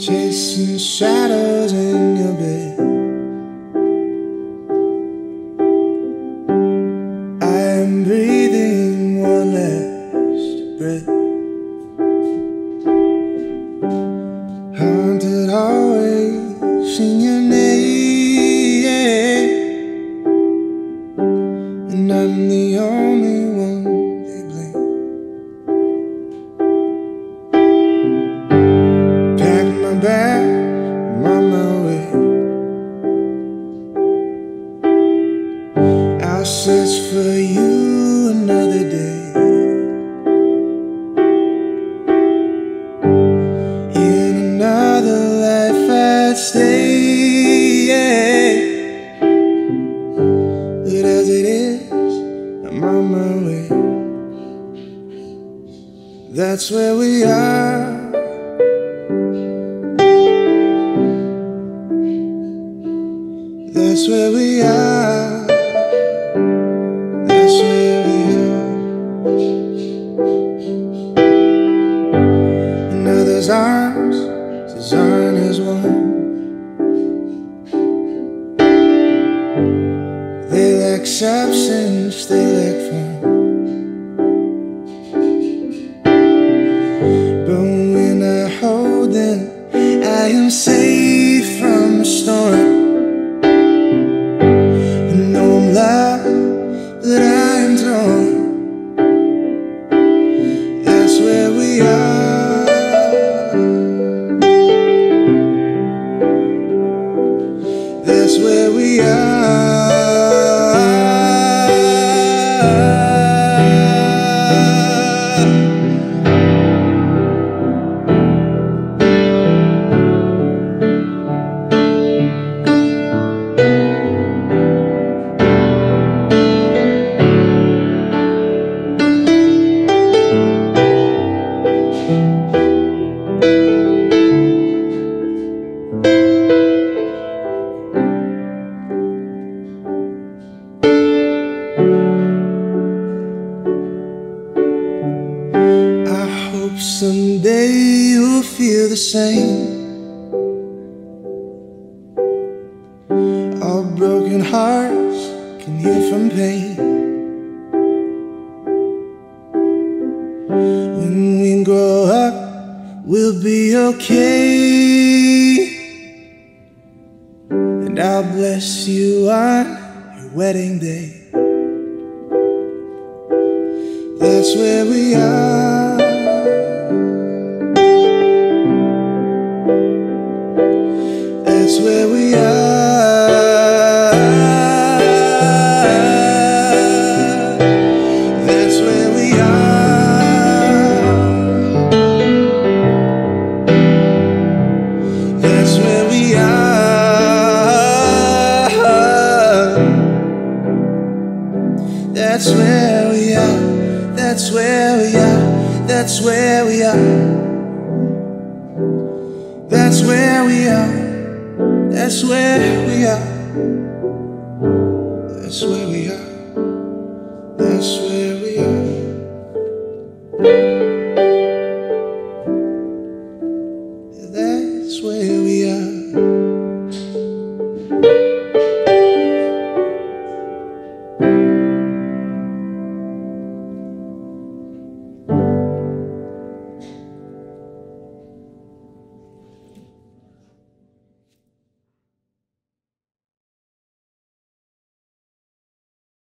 Chasing shadows in your bed. I am breathing one last breath. Haunted always sing That's where we are. That's where we are. That's where we are. In others' arms, as on as one. They lack substance, they lack fun. I am safe from the storm. And though I'm I am torn. That's where we are. That's where we are. Someday you'll feel the same. Our broken hearts can heal from pain. When we grow up, we'll be okay. And I'll bless you on your wedding day. That's where we are. That's where we are. That's where we are. That's where we are. That's where we are. That's where we are. That's where we are. That's where we are. That's where we are.